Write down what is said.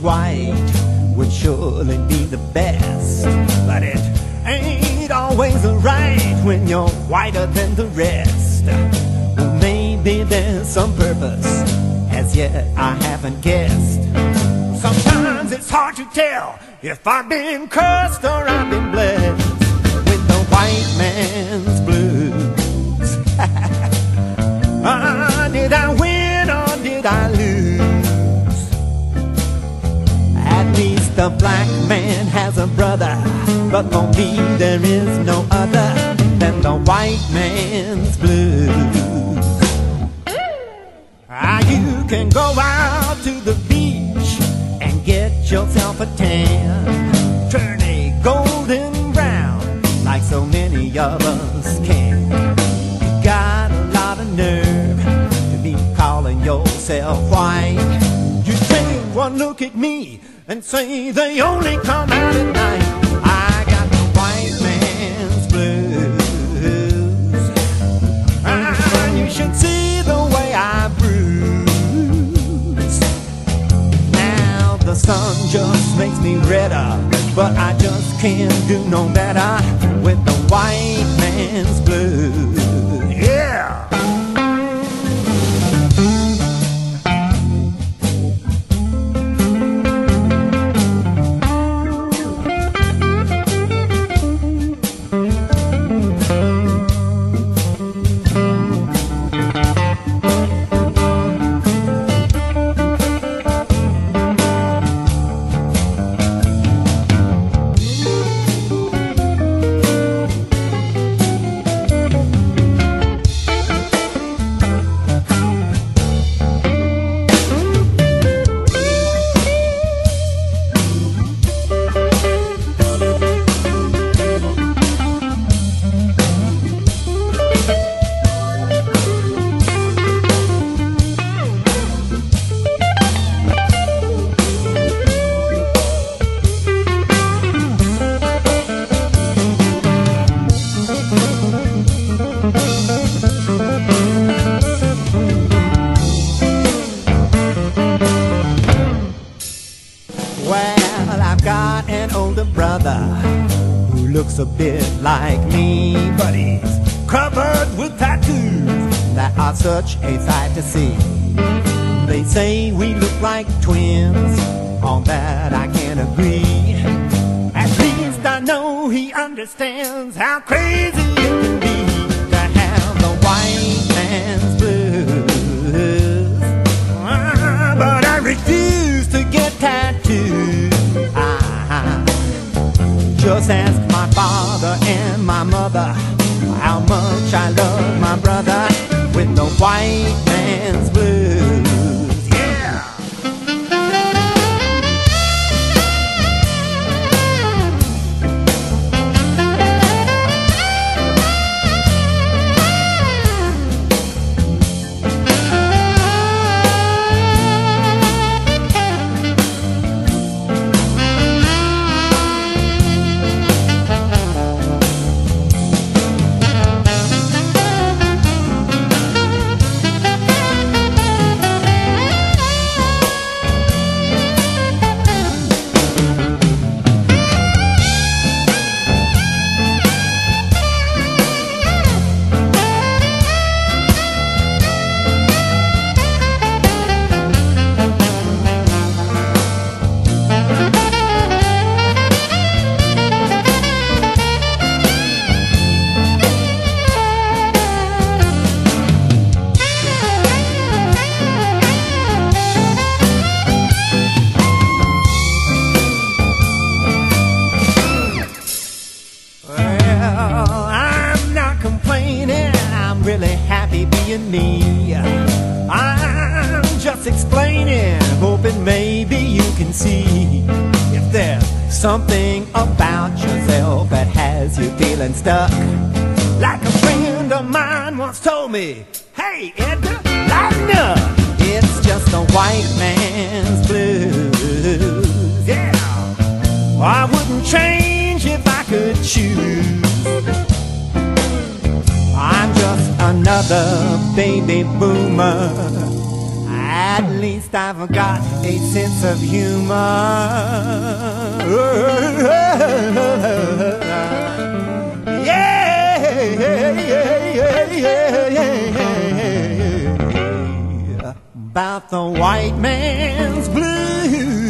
white would surely be the best. But it ain't always right when you're whiter than the rest. Well, maybe there's some purpose, as yet I haven't guessed. Sometimes it's hard to tell if I've been cursed the black man has a brother, but for me there is no other than the white man's blues. Ah, you can go out to the beach and get yourself a tan, turn a golden brown like so many of us can. You got a lot of nerve to be calling yourself white. One look at me and say they only come out at night. I got the white man's blues. Ah, you should see the way I bruise. Now the sun just makes me redder, but I just can't do no better with the white a bit like me, but he's covered with tattoos that are such a sight to see. They say we look like twins, on that I can't agree. At least I know he understands how crazy it can be to have the white man's blues. Ah, but I refuse to get tattooed. Ah, just my father and my mother how much I love my brother with the white man's blues. Well, I'm not complaining. I'm really happy being me. I'm just explaining, hoping maybe you can see if there's something about yourself that has you feeling stuck. Like a friend of mine once told me, Hey, Edgar, lighten up. It's just a white man's I'm just another baby boomer. At least I've got a sense of humor. About the white man's blues.